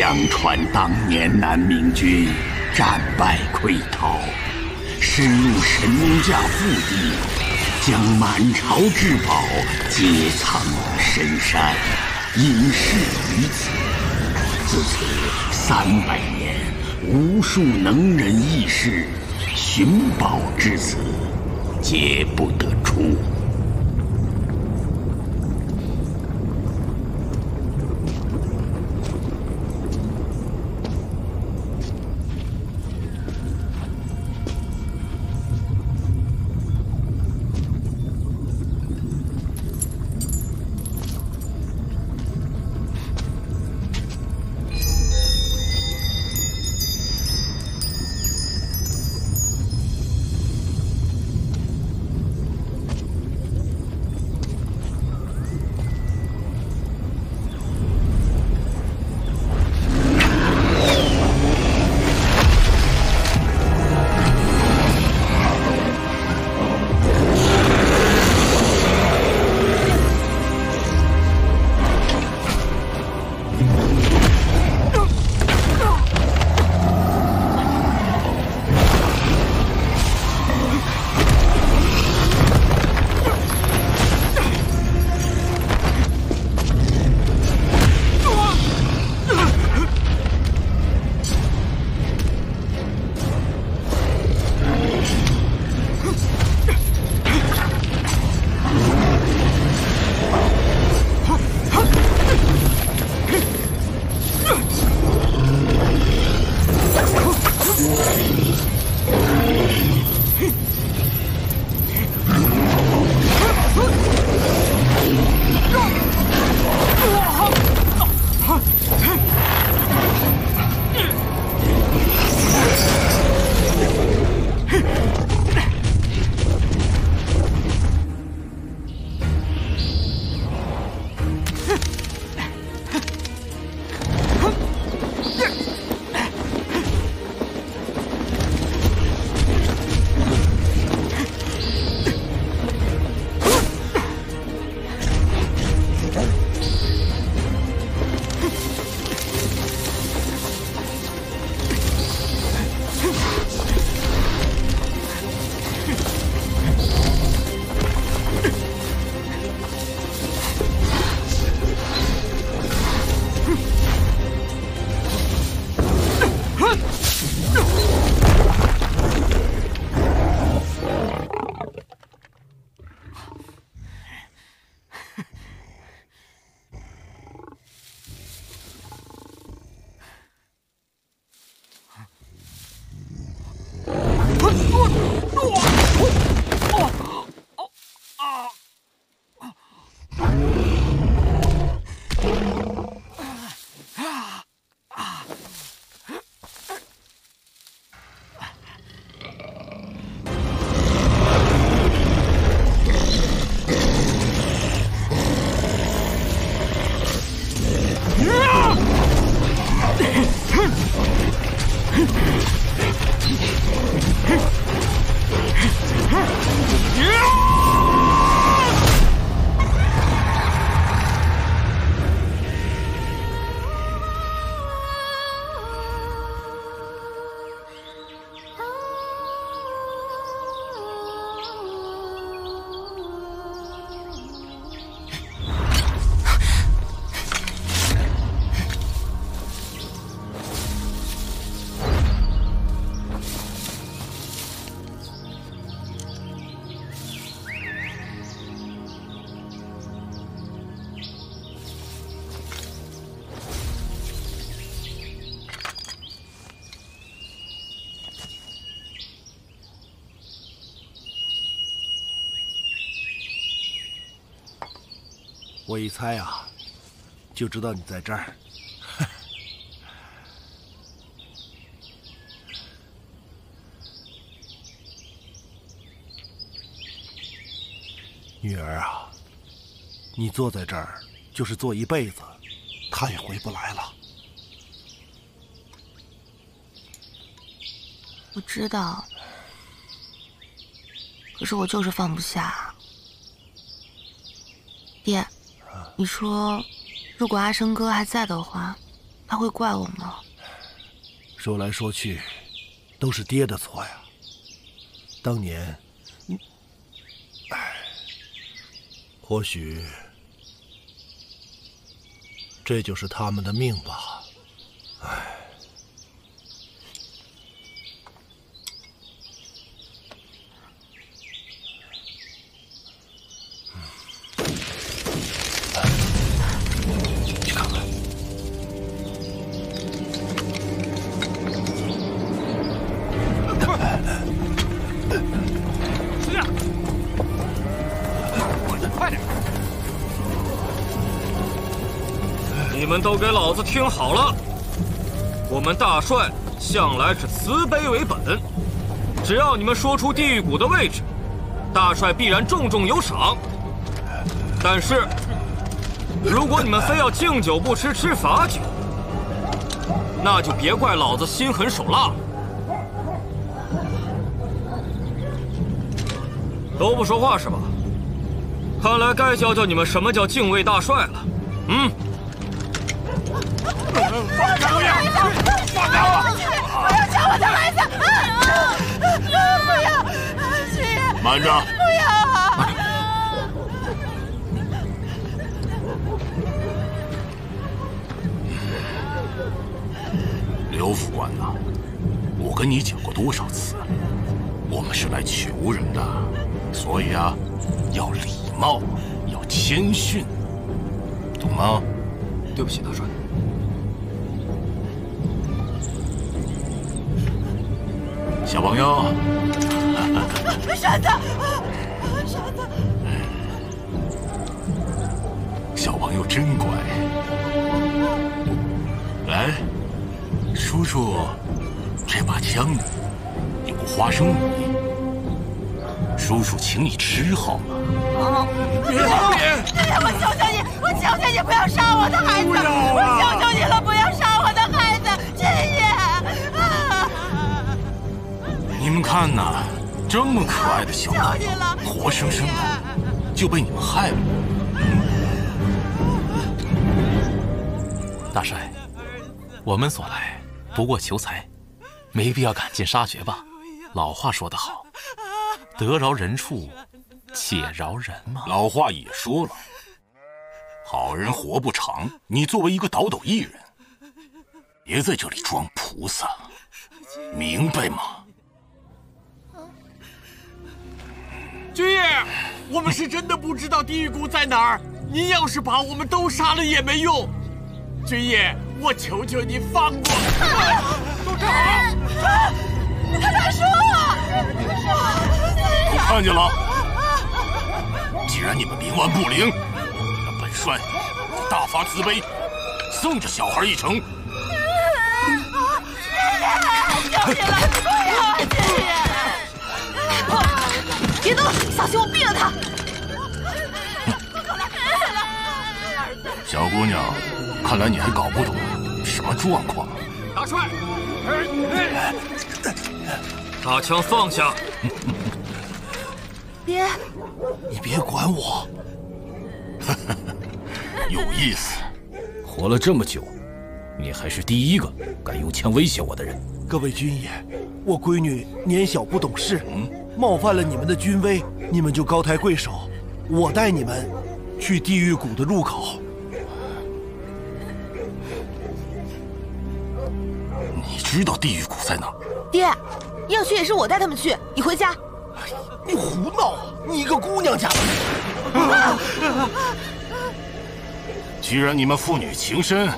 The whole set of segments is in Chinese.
相传当年南明军战败溃逃，深入神农架腹地，将满朝至宝皆藏于深山，隐世于此。自此三百年，无数能人异士寻宝至此，皆不得出。我一猜啊，就知道你在这儿。女儿啊，你坐在这儿就是坐一辈子，他也回不来了。我知道，可是我就是放不下。爹。你说，如果阿生哥还在的话，他会怪我吗？说来说去，都是爹的错呀。当年，唉，或许这就是他们的命吧。听好了！我们大帅向来是慈悲为本，只要你们说出地狱谷的位置，大帅必然重重有赏。但是，如果你们非要敬酒不吃吃罚酒，那就别怪老子心狠手辣了。都不说话是吧？看来该教教你们什么叫敬畏大帅了。放开我！放开我！不要抢我的孩子！不要！军爷，慢着！不要！刘副官呐，我跟你讲过多少次，我们是来求人的，所以啊，要礼貌，要谦逊，懂吗？对不起，大帅。小朋友，傻子，傻子，小朋友真乖。来，叔叔，这把枪呢，有花生米，叔叔请你吃好吗？别别！我求求你，我求求你不要杀我的孩子！我求求你了，不要你们看呐，这么可爱的小朋友，活生生的就被你们害了。大帅，我们所来不过求财，没必要赶尽杀绝吧？老话说得好，得饶人处且饶人嘛。老话也说了，好人活不长。你作为一个倒斗艺人，别在这里装菩萨，明白吗？军爷，我们是真的不知道地狱谷在哪儿。您要是把我们都杀了也没用。军爷，我求求你放过。都站好！他在说我，我看见了。既然你们冥顽不灵，那本帅大发慈悲，送这小孩一程。救命了！不要，军爷！别动，小心我毙了他！小姑娘，看来你还搞不懂什么状况。大帅，把枪放下！别，你别管我。有意思，活了这么久，你还是第一个敢用枪威胁我的人。各位军爷，我闺女年小不懂事。嗯。冒犯了你们的军威，你们就高抬贵手。我带你们去地狱谷的入口。你知道地狱谷在哪？爹，要去也是我带他们去。你回家。你胡闹！你一个姑娘家。既然你们父女情深，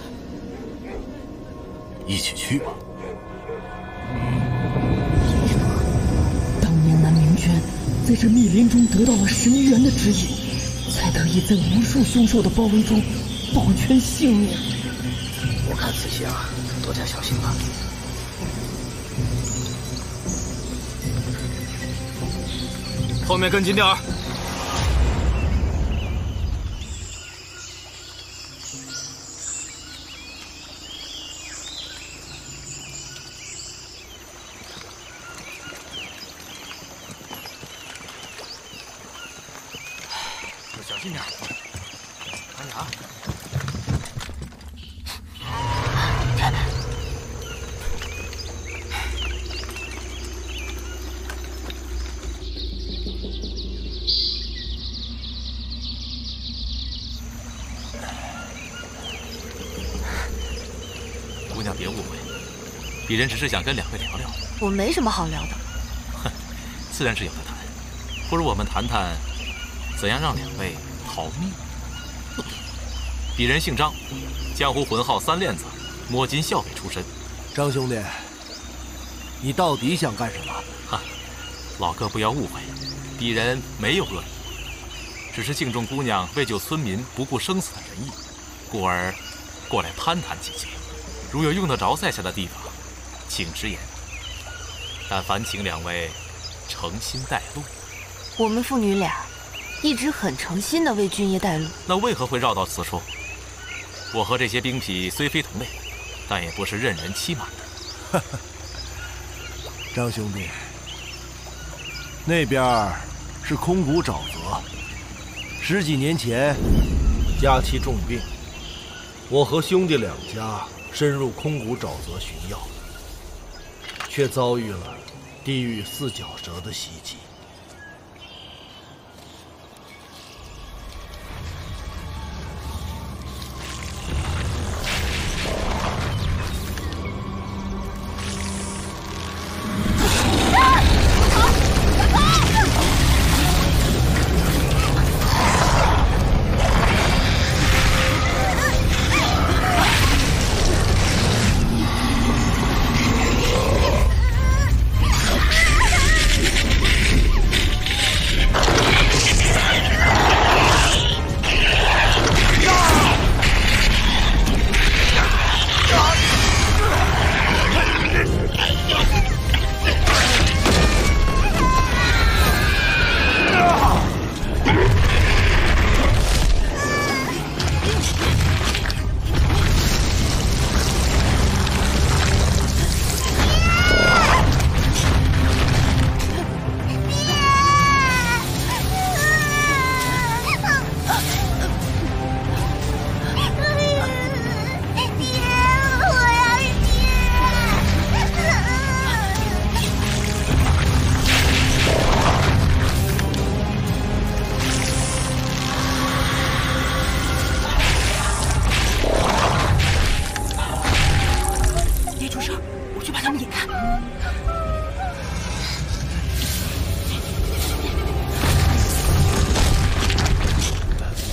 一起去吧。在这密林中得到了神元的指引，才得以在无数凶兽的包围中保全性命。我看此行多加小心吧。后面跟紧点儿。轻点，慢点啊！姑娘别误会，鄙人只是想跟两位聊聊。我没什么好聊的。哼，自然是有的谈。不如我们谈谈，怎样让两位逃命？鄙人姓张，江湖魂号三链子，摸金校尉出身。张兄弟，你到底想干什么？哈，老哥不要误会，鄙人没有恶意，只是敬重姑娘为救村民不顾生死的仁义，故而过来攀谈几句。如有用得着在下的地方，请直言。但烦请两位诚心带路。我们父女俩一直很诚心的为军爷带路。那为何会绕到此处？我和这些兵痞虽非同类。但也不是任人欺瞒的，张兄弟，那边是空谷沼泽。十几年前，佳期重病，我和兄弟两家深入空谷沼泽寻药，却遭遇了地狱四脚蛇的袭击。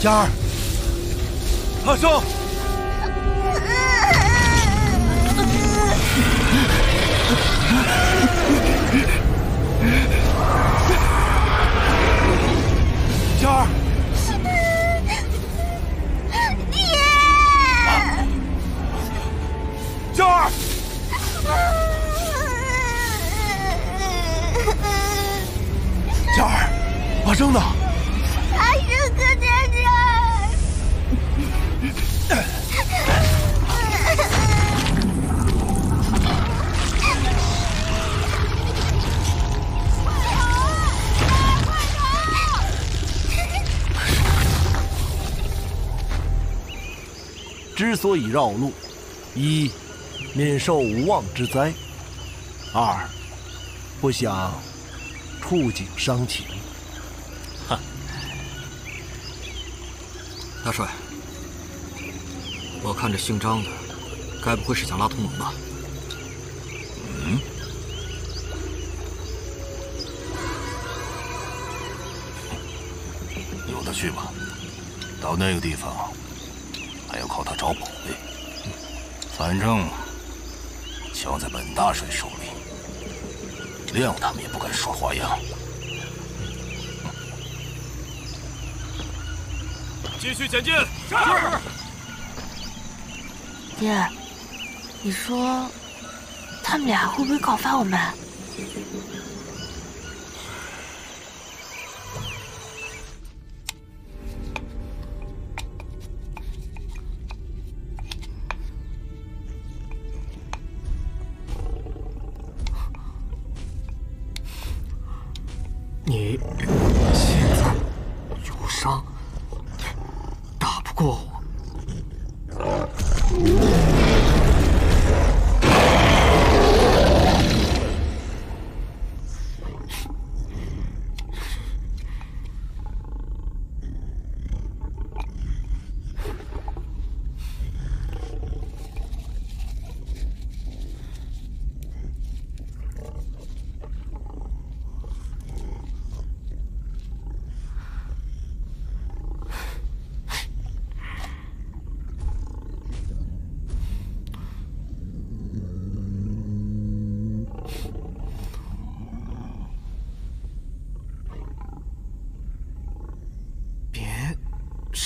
佳儿，阿生，佳儿，爹，佳儿，佳儿，阿生呢？之所以绕路，一免受无妄之灾；二不想触景伤情。哼，大帅，我看这姓张的，该不会是想拉同盟吧？嗯，有的去吧，到那个地方。还要靠他找宝贝，反正枪在本大帅手里，亮他们也不敢耍花样。继续前进。是。爹，你说他们俩会不会告发我们？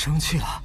生气了，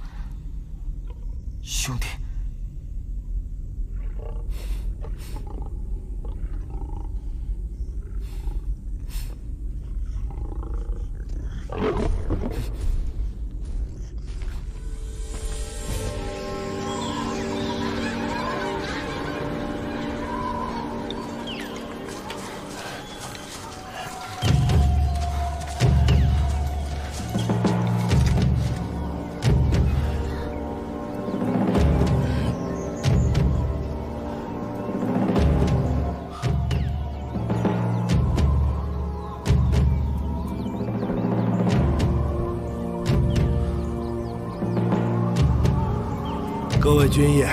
军爷，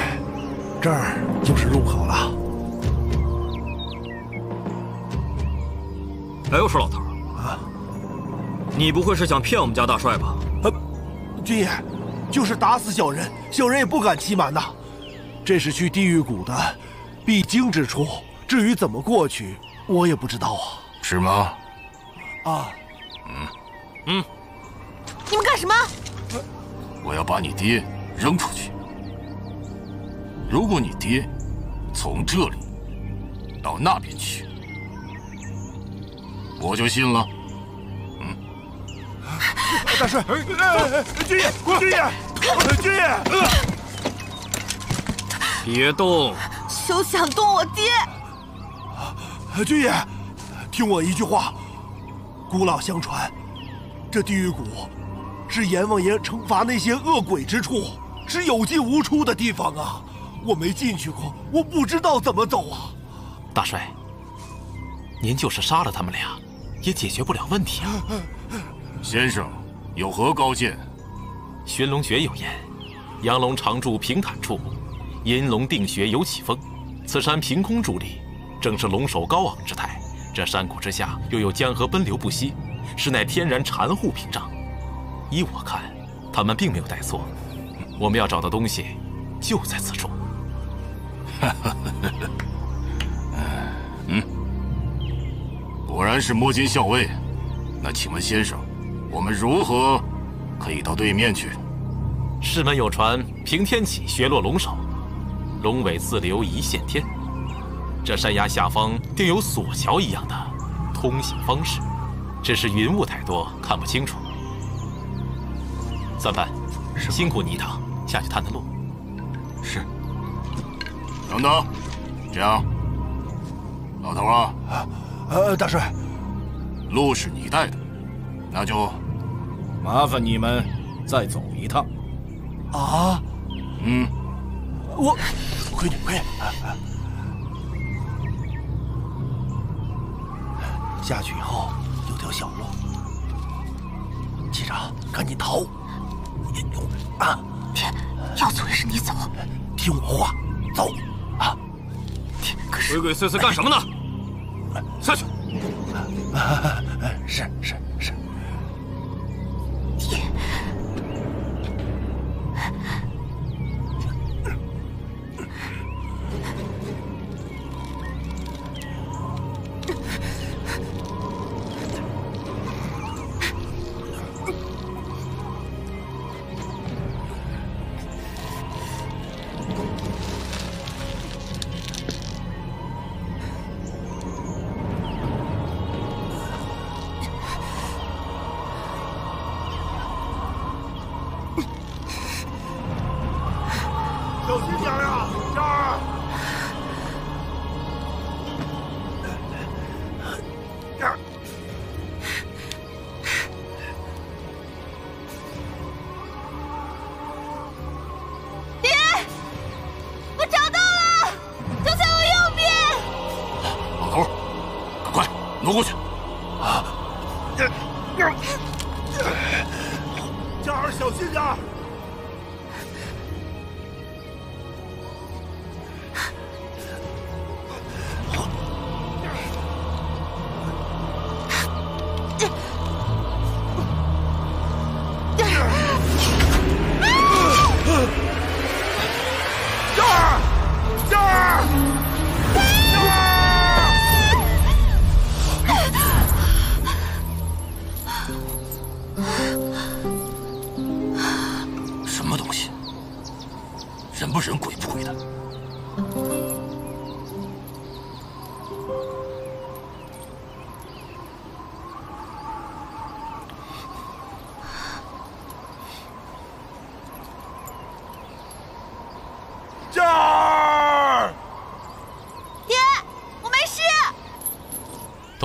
这儿就是入口了。哎呦，说老头啊，你不会是想骗我们家大帅吧？呃，军爷，就是打死小人，小人也不敢欺瞒呐。这是去地狱谷的必经之处，至于怎么过去，我也不知道啊。是吗？啊，嗯嗯，你们干什么？我要把你爹扔出去。如果你爹从这里到那边去，我就信了。嗯，大帅，军爷，军爷，军爷，别动！休想动我爹！军爷，听我一句话。古老相传，这地狱谷是阎王爷惩罚那些恶鬼之处，是有进无出的地方啊。我没进去过，我不知道怎么走啊！大帅，您就是杀了他们俩，也解决不了问题啊！先生有何高见？寻龙诀有言：“阳龙常驻平坦处，阴龙定穴有起风。”此山凭空伫立，正是龙首高昂之态。这山谷之下又有江河奔流不息，实乃天然禅护屏障。依我看，他们并没有带错。我们要找的东西就在此处。嗯，果然是摸金校尉。那请问先生，我们如何可以到对面去？师门有传，平天起削落龙首，龙尾自流一线天。这山崖下方定有索桥一样的通行方式，只是云雾太多，看不清楚。三班，辛苦你一趟，下去探探路。是。等等，这样，老头啊，呃，大帅，路是你带的，那就麻烦你们再走一趟。啊？嗯，我，亏你，亏你。下去以后有条小路，机长，赶紧逃！啊，要走也是你走，听我话，走。啊！鬼鬼祟祟干什么呢？下去！是是是。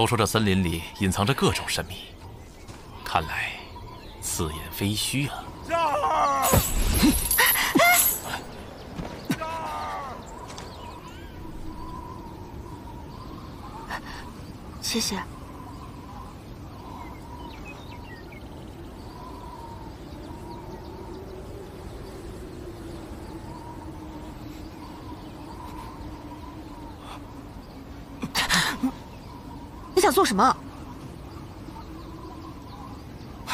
都说这森林里隐藏着各种神秘，看来似言非虚啊！谢谢。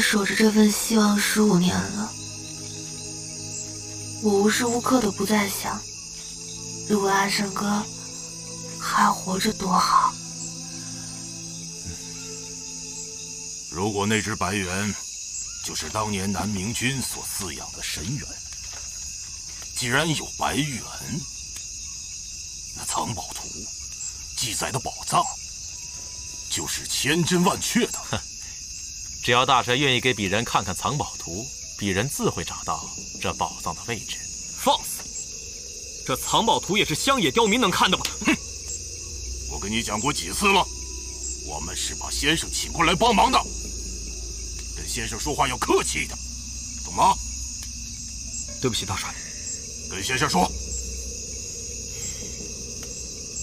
我守着这份希望十五年了，我无时无刻的不在想，如果阿胜哥还活着多好。如果那只白猿就是当年南明君所饲养的神猿，既然有白猿，那藏宝图记载的宝藏就是千真万确的。哼，只要大帅愿意给鄙人看看藏宝图，鄙人自会找到这宝藏的位置。放肆！这藏宝图也是乡野刁民能看的吗？哼！我跟你讲过几次了，我们是把先生请过来帮忙的。跟先生说话要客气一点，懂吗？对不起，大帅。跟先生说。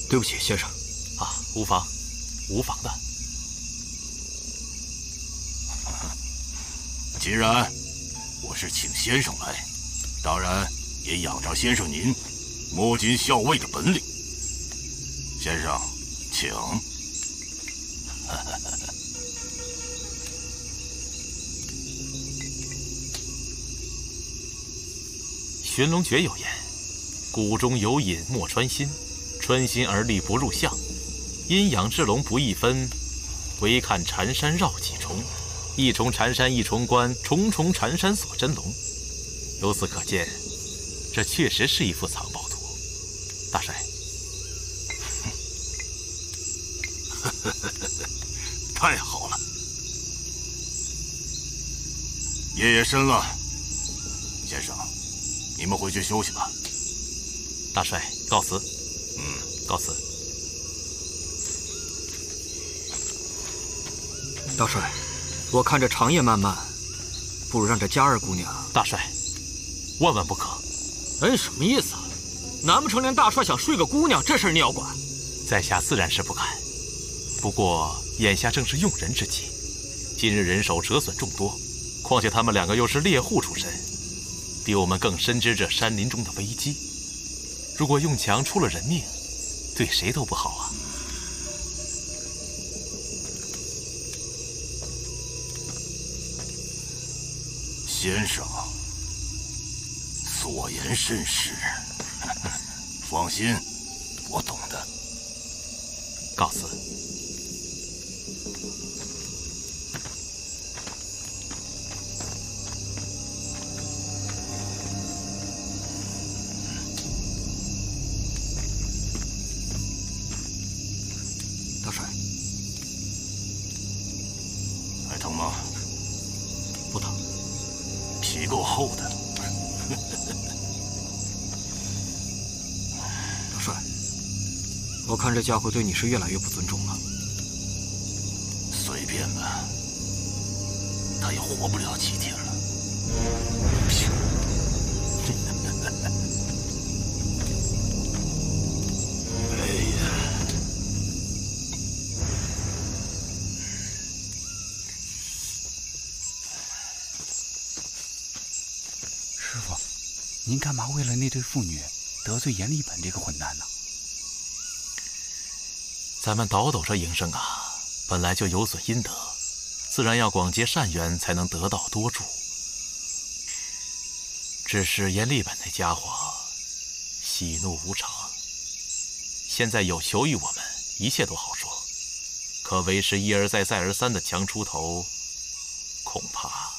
对不起，先生。啊，无妨，无妨的。既然我是请先生来，当然也仰仗先生您摸金校尉的本领。先生，请。寻龙诀有言：“谷中有隐莫穿心，穿心而立不入相。阴阳之龙不易分，唯看缠山绕几重。一重缠山一重关，重重缠山锁真龙。由此可见，这确实是一幅藏宝图。大帅，太好了，夜也深了，先生。”你们回去休息吧。大帅，告辞。嗯，告辞。大帅，我看这长夜漫漫，不如让这佳儿姑娘……大帅，万万不可！哎，什么意思啊？难不成连大帅想睡个姑娘这事你要管？在下自然是不敢。不过眼下正是用人之际，今日人手折损众多，况且他们两个又是猎户出身。比我们更深知这山林中的危机。如果用强出了人命，对谁都不好啊！先生，所言甚是。放心，我懂的。告辞。看这家伙对你是越来越不尊重了。随便吧，他也活不了几天了。哎呀！师傅，您干嘛为了那对父女得罪严立本这个混蛋呢？咱们倒斗这营生啊，本来就有损阴德，自然要广结善缘，才能得道多助。只是阎立本那家伙，喜怒无常。现在有求于我们，一切都好说；可为师一而再、再而三的强出头，恐怕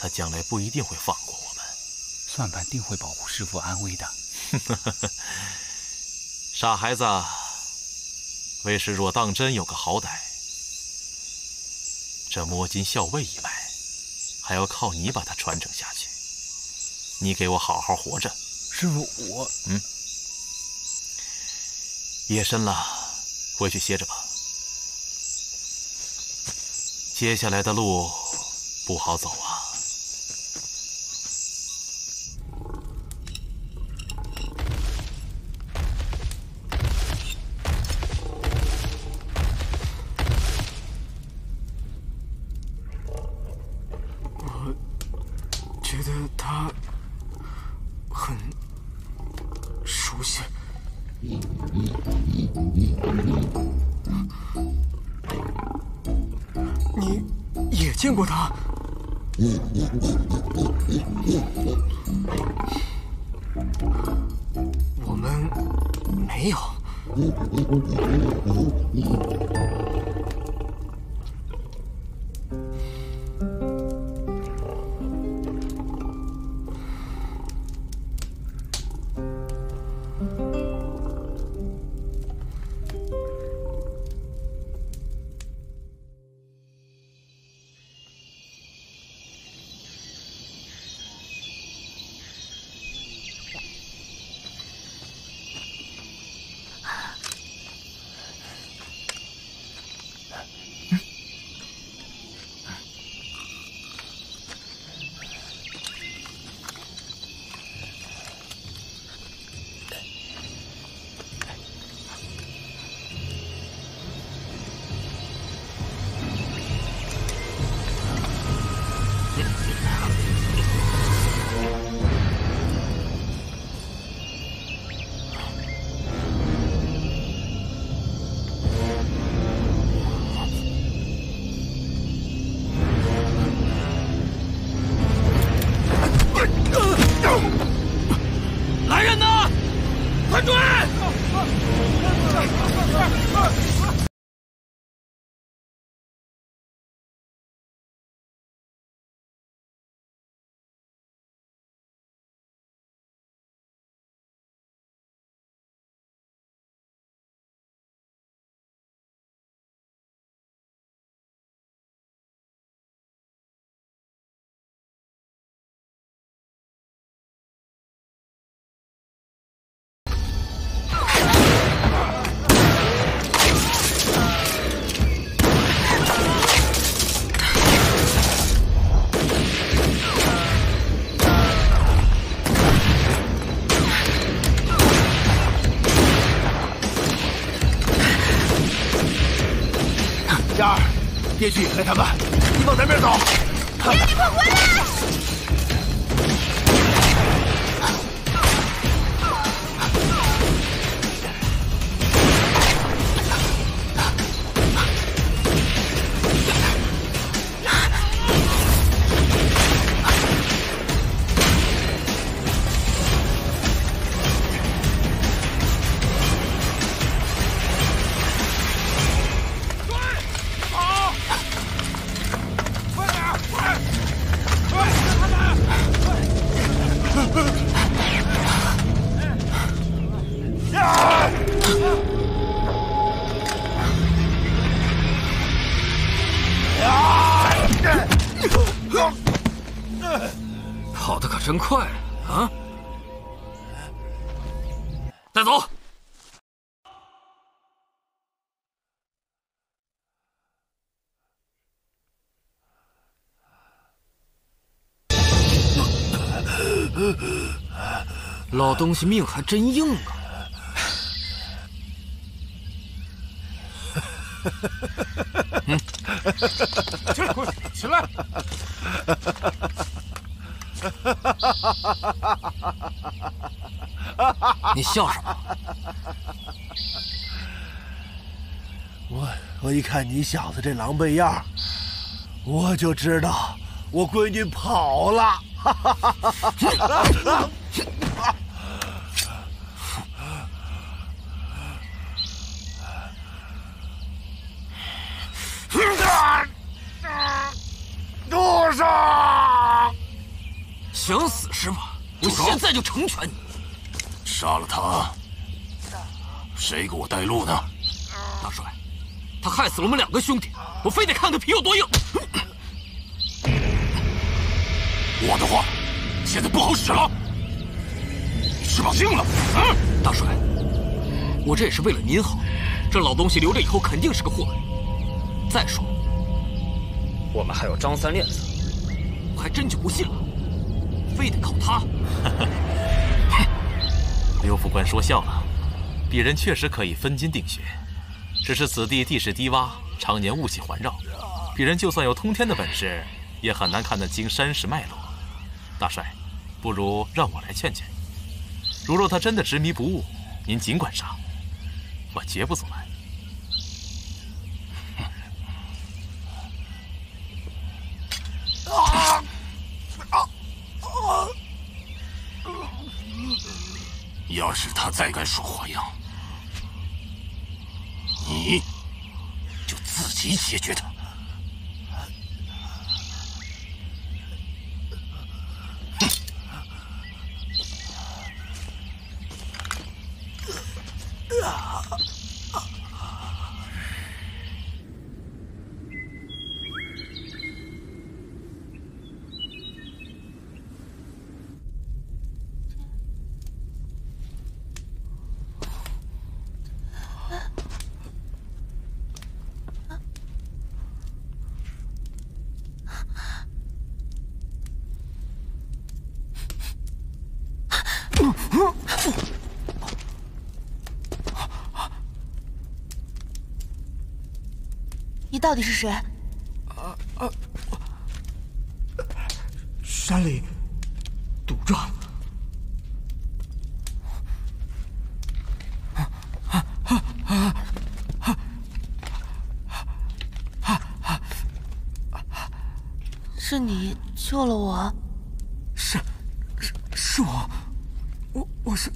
他将来不一定会放过我们。算盘定会保护师傅安危的。傻孩子。为师若当真有个好歹，这摸金校尉一脉，还要靠你把它传承下去。你给我好好活着。师傅，我……嗯。夜深了，回去歇着吧。接下来的路不好走啊。过他。我们没有。别去引开他们，老东西命还真硬啊！嗯，起来，起来！你笑什么？我我一看你小子这狼狈样，我就知道我闺女跑了。住手！想死是吧？我现在就成全你。杀了他，谁给我带路呢？大帅，他害死了我们两个兄弟，我非得看他皮有多硬。我的话现在不好使了，翅膀硬了。嗯，大帅，我这也是为了您好，这老东西留着以后肯定是个祸害。再说，我们还有张三链子，真就不信了，非得靠他。刘副官说笑了，鄙人确实可以分金定穴，只是此地地势低洼，常年雾气环绕，鄙人就算有通天的本事，也很难看得清山势脉络。大帅，不如让我来劝劝。如若他真的执迷不悟，您尽管杀，我绝不阻拦。要是他再敢耍花样，你就自己解决他。你到底是谁？啊啊！山里堵撞。是你救了我？是，是是我，我我是。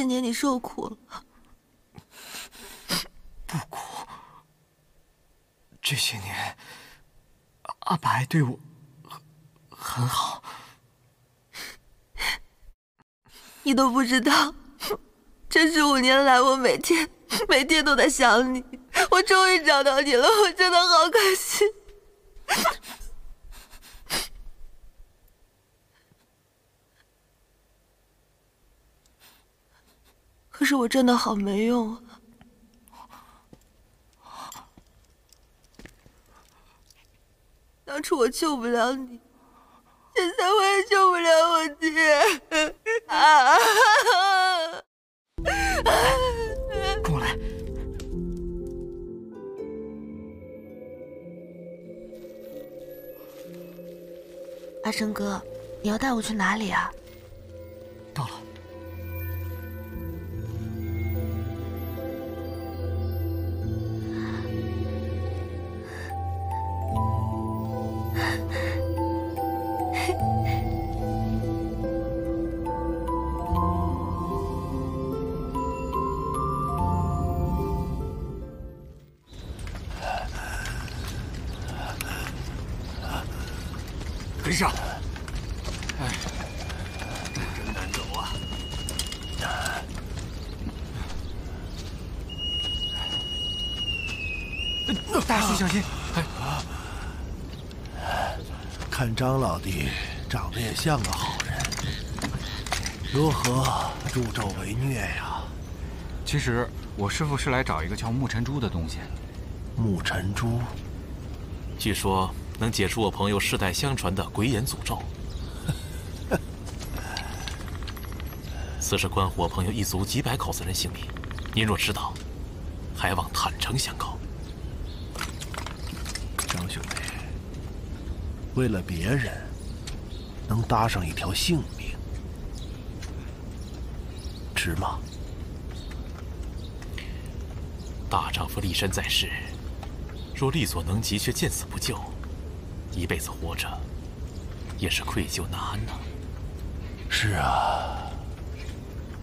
些年你受苦了，不苦。这些年，阿白对我很很好。你都不知道，这十五年来我每天每天都在想你。我终于找到你了，我真的好开心。可是我真的好没用啊！当初我救不了你，现在我也救不了我爹。啊！跟我来。阿生哥，你要带我去哪里啊？长得也像个好人，如何助纣为虐呀？其实我师傅是来找一个叫木尘珠的东西。木尘珠，据说能解除我朋友世代相传的鬼眼诅咒。此事关乎我朋友一族几百口子人性命，您若知道，还望坦诚相告。张兄弟，为了别人，能搭上一条性命，值吗？大丈夫立身在世，若力所能及却见死不救，一辈子活着也是愧疚难安呐。是啊，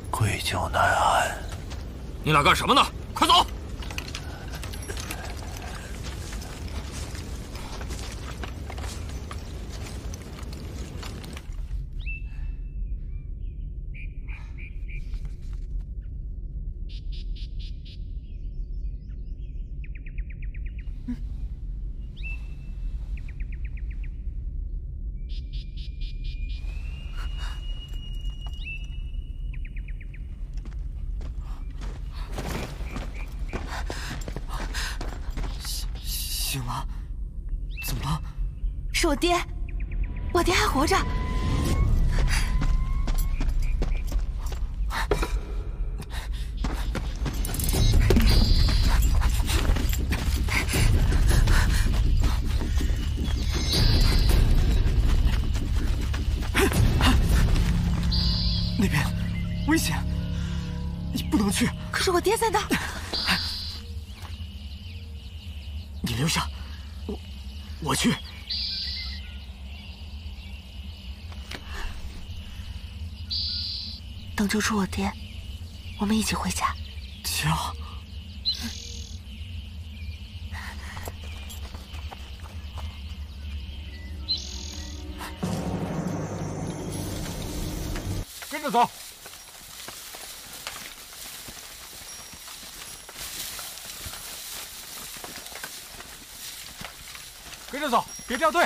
愧疚难安。你俩干什么呢？快走！救出我爹，我们一起回家。家。跟着走。跟着走，别掉队。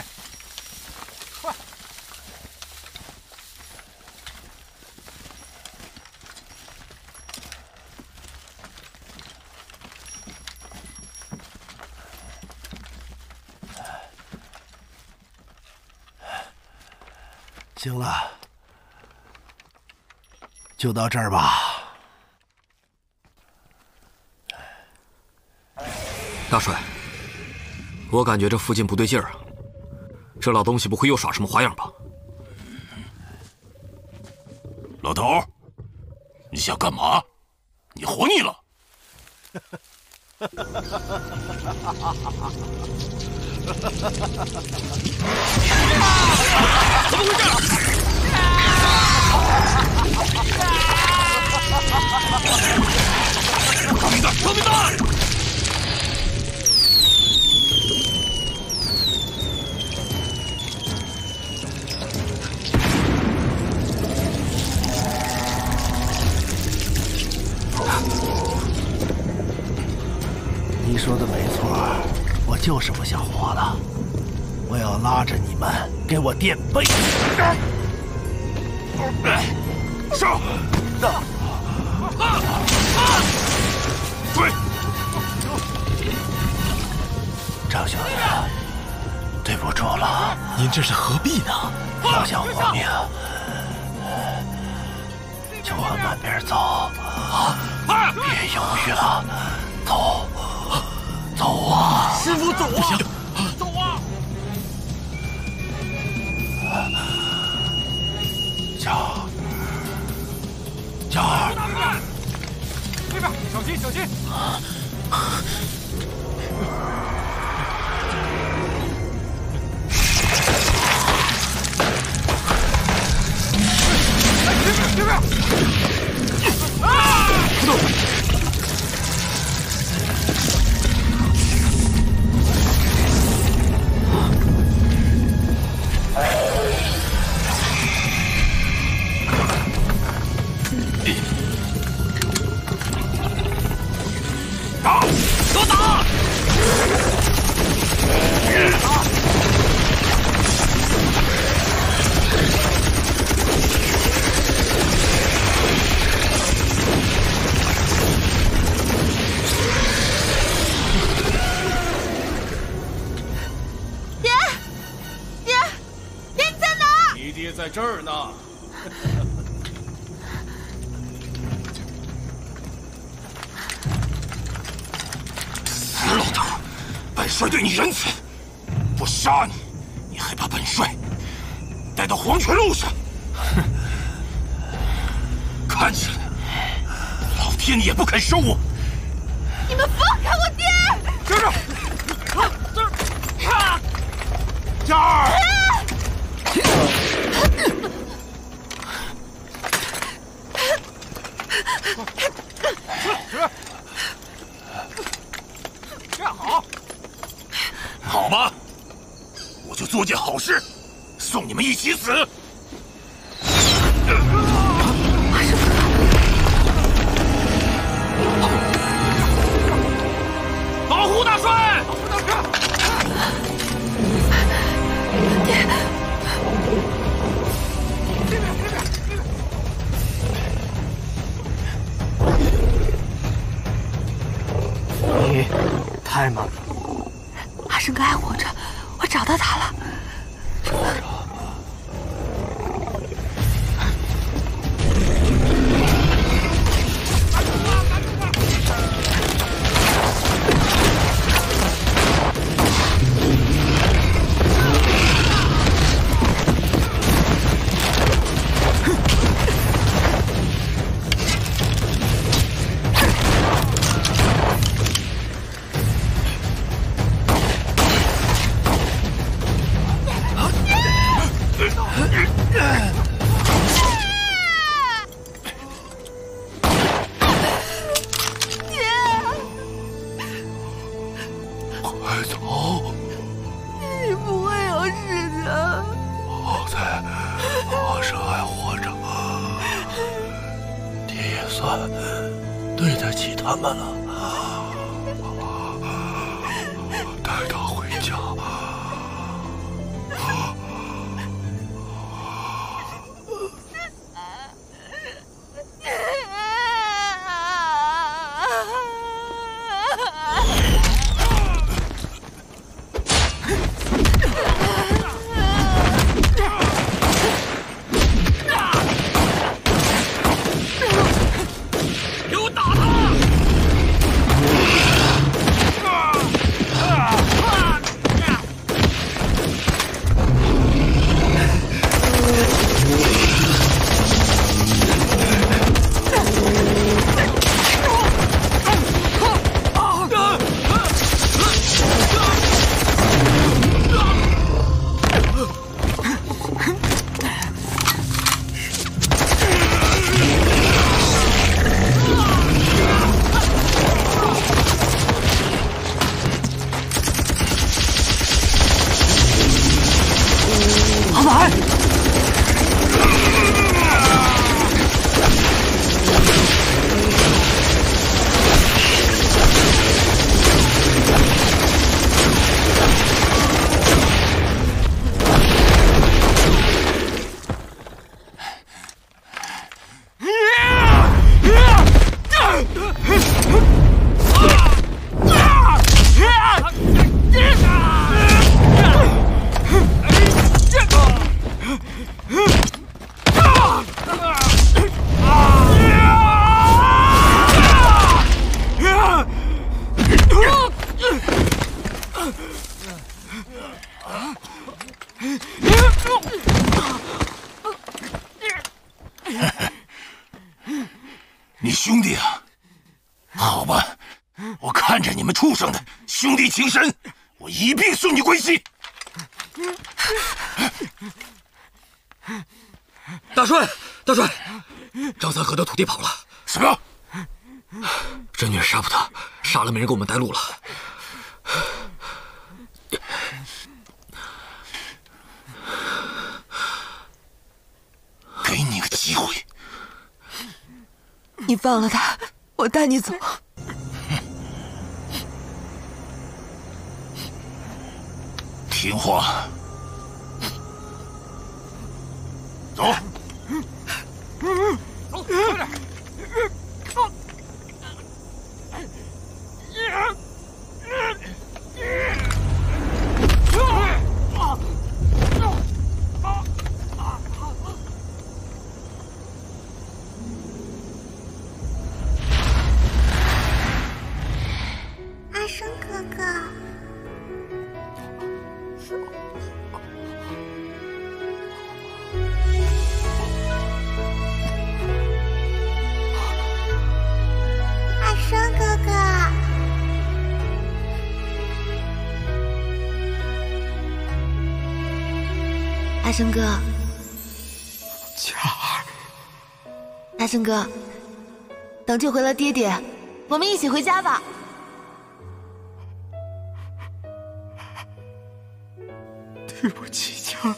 行了，就到这儿吧。大帅，我感觉这附近不对劲儿啊，这老东西不会又耍什么花样吧？老头，你想干嘛？不会有事的。好在阿生还活着，爹也算对得起他们了。看着你们畜生的兄弟情深，我一并送你归西。大帅，大帅，张三河的徒弟跑了。什么？这女人杀不得，杀了没人给我们带路了。给你个机会，你放了他，我带你走。听话，走。走，快点！大圣哥，佳儿，大生哥，等救回了爹爹，我们一起回家吧。对不起，佳儿，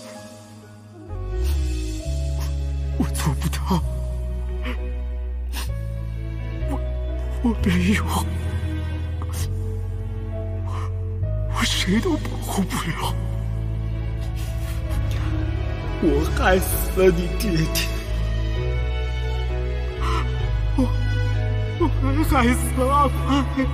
我做不到，我我没有，我我谁都保护不了。我害死了你爹爹，我我还害死了阿快。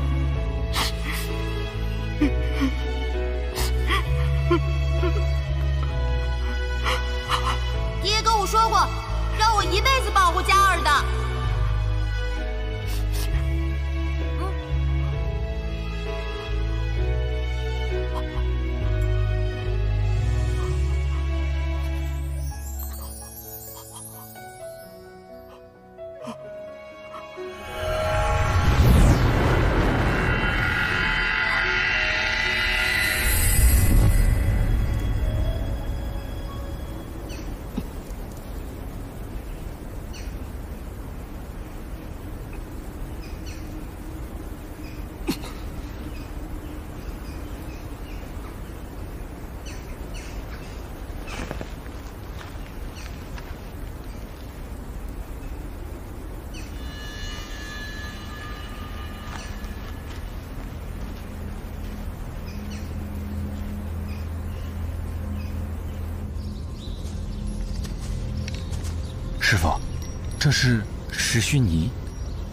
这是石须泥。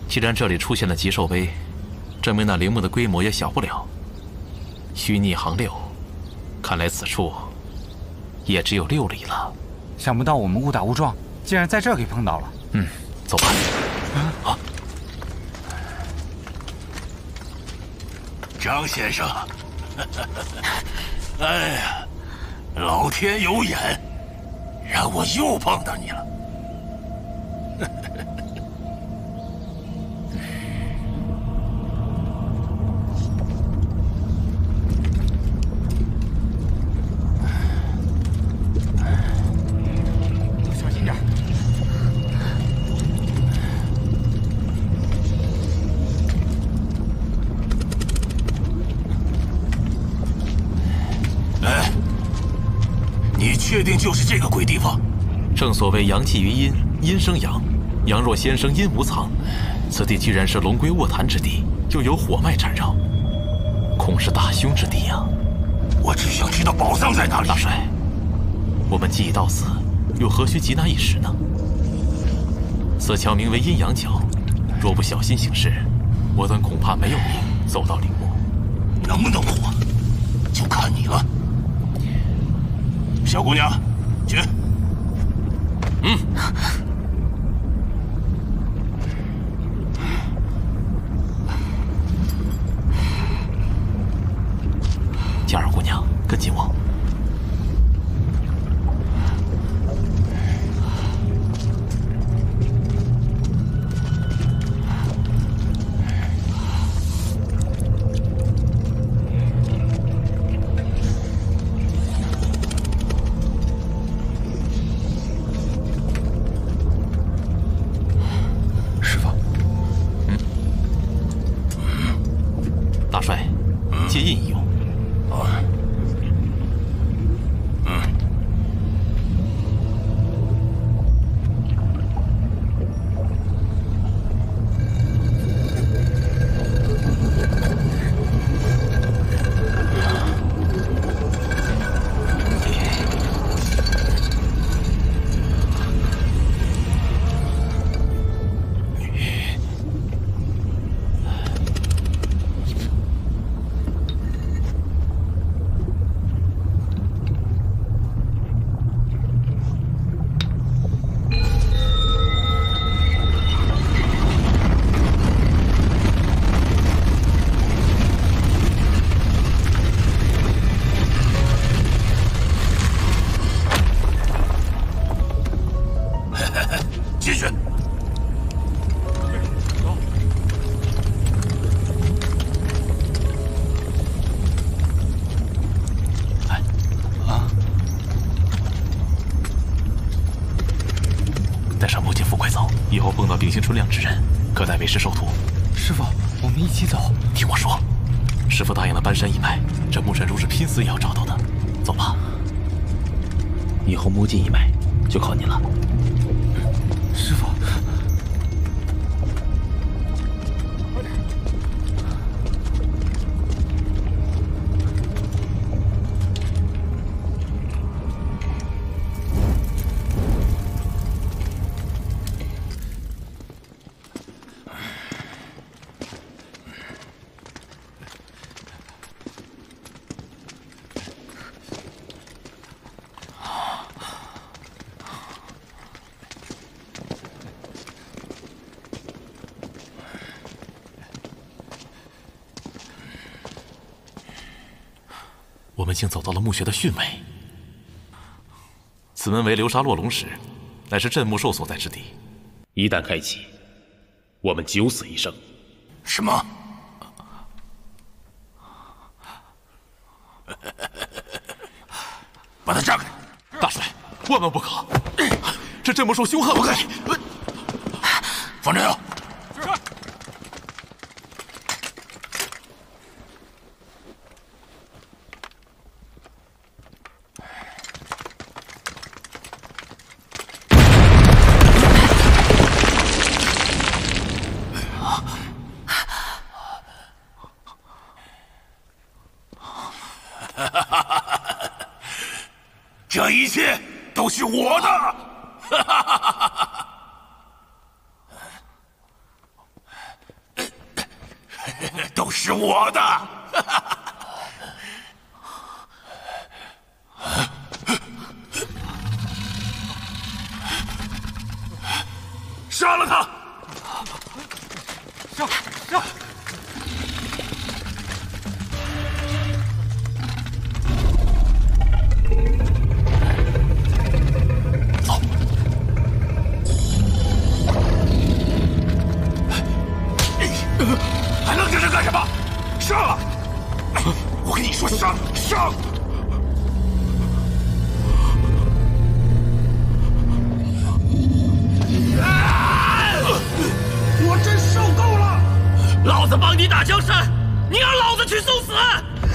既然这里出现了极兽碑，证明那陵墓的规模也小不了。虚逆行六，看来此处也只有六里了。想不到我们误打误撞，竟然在这儿给碰到了。嗯，走吧。啊，张先生，哎呀，老天有眼，让我又碰到你了。就是这个鬼地方？正所谓阳气于阴，阴生阳，阳若先生，阴无藏。此地居然是龙龟卧潭之地，又有火脉缠绕，恐是大凶之地呀！我只想知道宝藏在哪里。大帅，我们既已到此，又何须急拿一时呢？此桥名为阴阳桥，若不小心行事，我等恐怕没有命走到陵墓。能不能活，就看你了。小姑娘，去。嗯。江儿姑娘，跟紧我。以后木镜一脉就靠你了。师傅。我们已经走到了墓穴的巽尾，此门为流沙落龙石，乃是镇墓兽所在之地。一旦开启，我们九死一生。什么？把他炸开！大帅，万万不可！这镇墓兽凶悍不可以。方丈要。上！我真受够了！老子帮你打江山，你让老子去送死？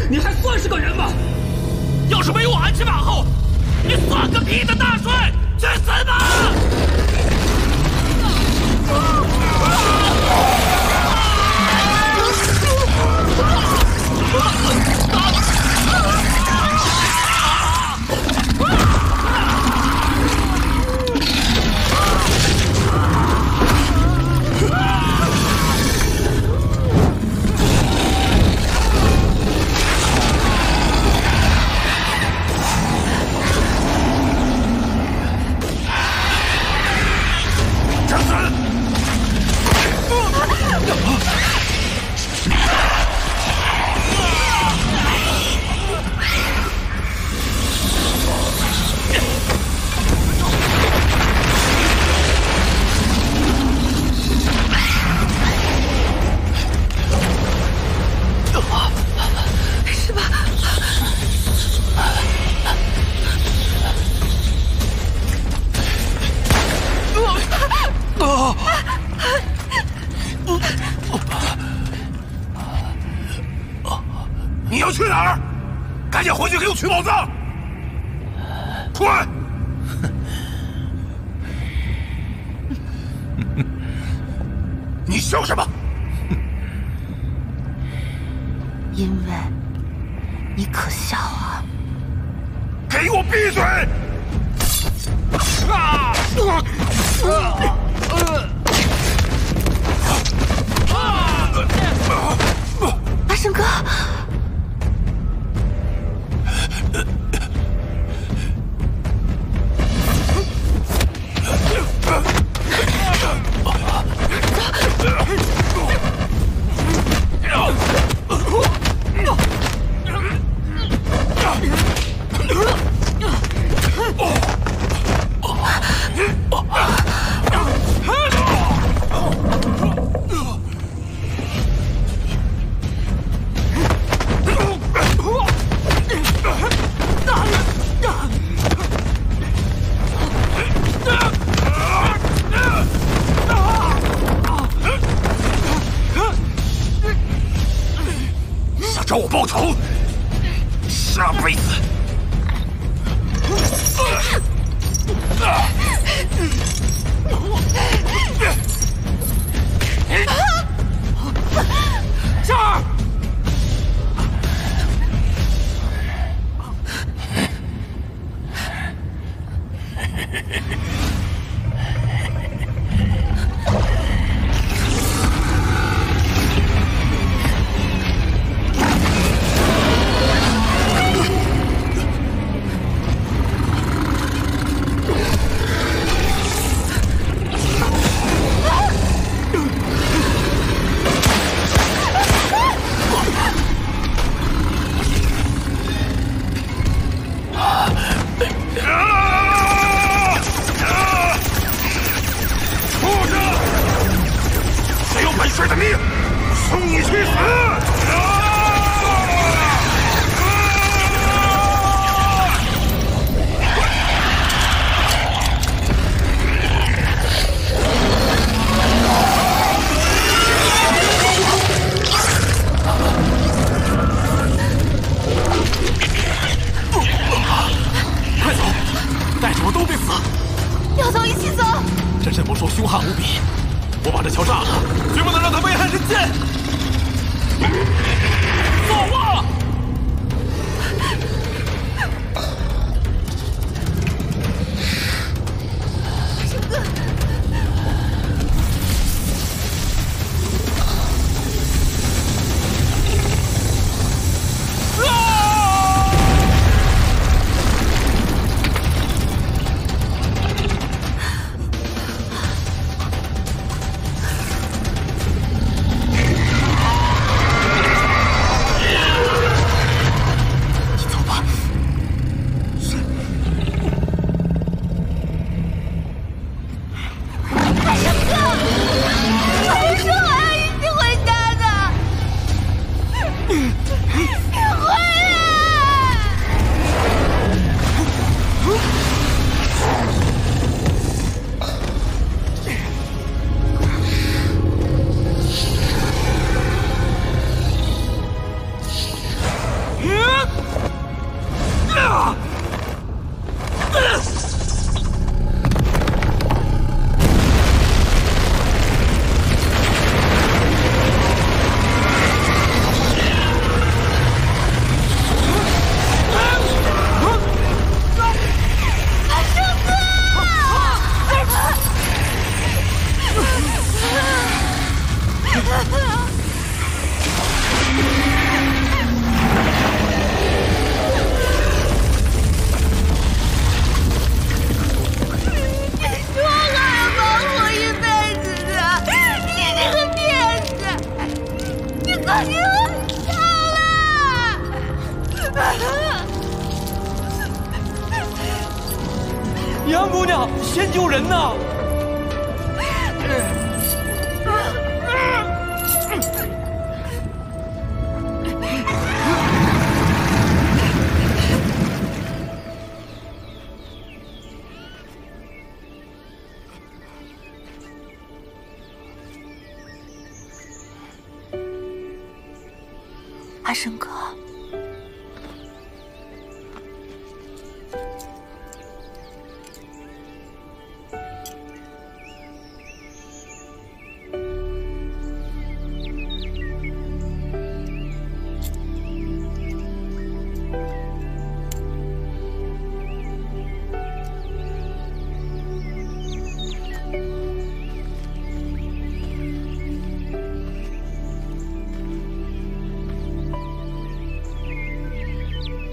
你还算是个人吗？要是没我安琪马后，你算个屁的大帅！去死吧！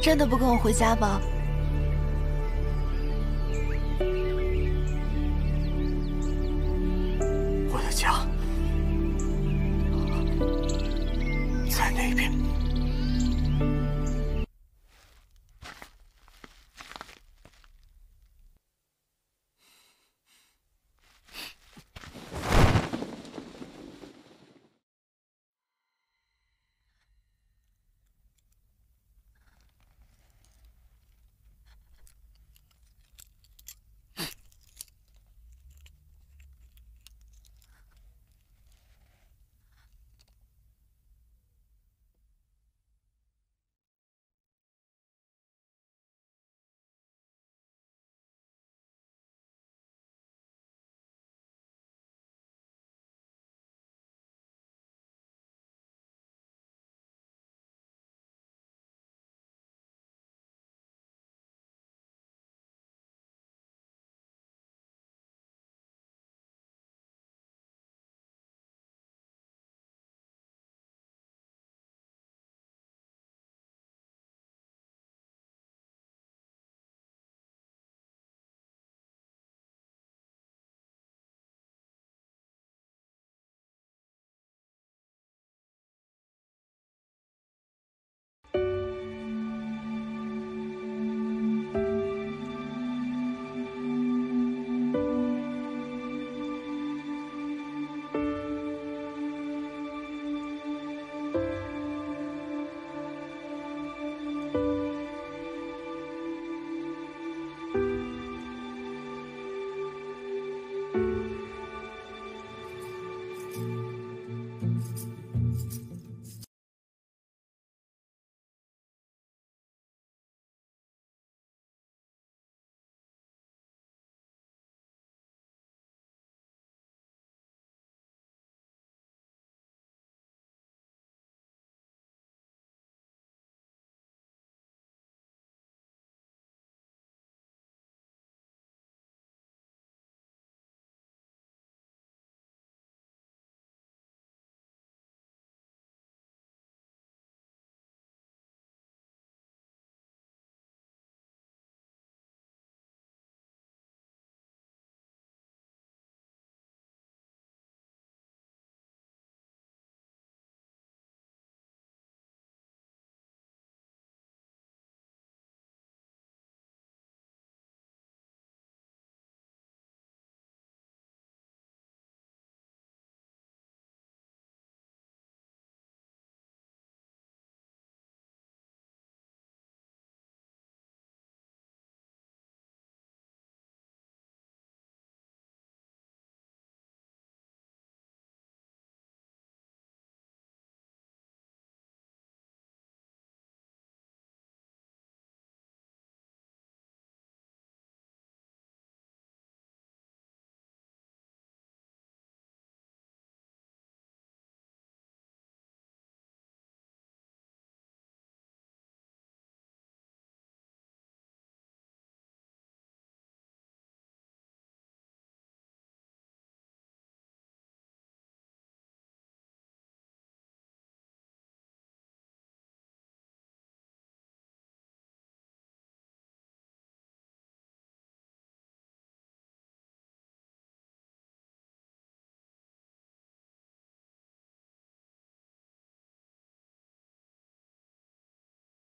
真的不跟我回家吗？